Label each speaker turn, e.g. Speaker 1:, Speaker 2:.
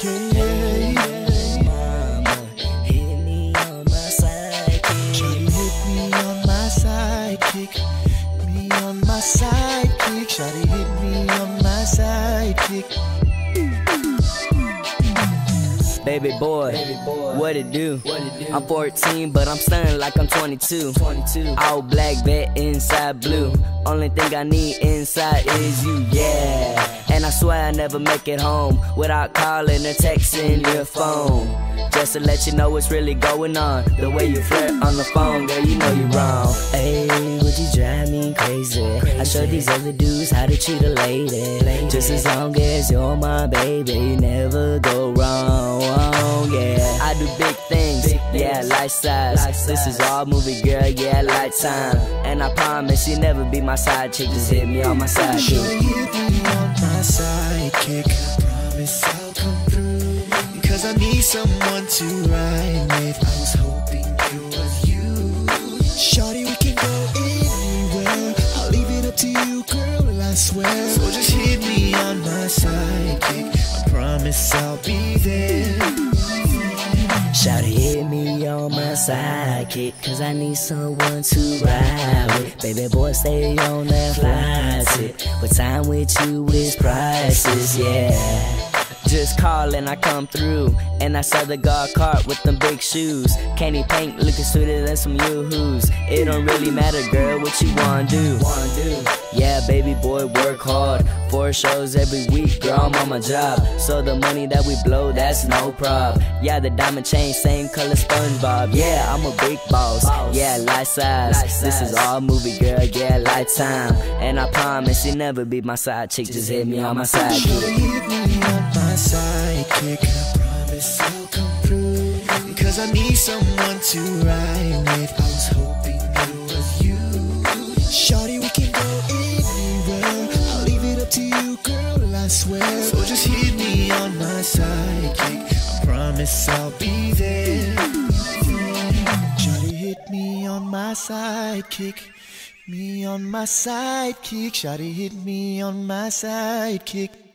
Speaker 1: Hit me on my me on my. Shawty hit me on my. Baby boy,
Speaker 2: Baby boy, what it do? What it do? I'm 14, but I'm stunning like I'm 22. 22. All black, but inside blue. Only thing I need inside is you, yeah. And I swear I never make it home without calling or texting your phone. Just to let you know what's really going on. The way you flirt on the phone, girl, you know you're wrong. Hey, would you drive me crazy? I show these other dudes how to treat a lady. Just as long as you're my baby, never go wrong. Yeah, I do big things, yeah, life size. This is all movie, girl, yeah, lifetime. And I promise you never be my side chick. Just hit me on my side
Speaker 1: hit me on my sidekick. I promise I'll come through. Cause I need someone to ride with. I was hoping it was you. Shawty, we can go anywhere. I'll leave it up to you, girl, I swear. So just hit me on my sidekick. I promise I'll be there.
Speaker 2: Shawty hit me on my sidekick Cause I need someone to ride with Baby boy stay on that fly tip But time with you is priceless, yeah just call and I come through. And I saw the guard cart with them big shoes. Candy paint looking sweeter than some yoo-hoos. It don't really matter, girl, what you wanna do. Wanna do. Yeah, baby boy, work hard. Four shows every week, girl, I'm on my job. So the money that we blow, that's no prob. Yeah, the diamond chain, same color SpongeBob. Yeah, I'm a big boss. Yeah, life size. This is all movie, girl, yeah, lifetime. And I promise you never be my side chick, just hit me on my side.
Speaker 1: Shawty hit me on my side sidekick. I promise I'll come through. Cause I need someone to ride with. I was hoping it was you. Sidekick. I promise I'll be there. Shawty, hit me on my sidekick. Me on my sidekick. Shawty, hit me on my sidekick.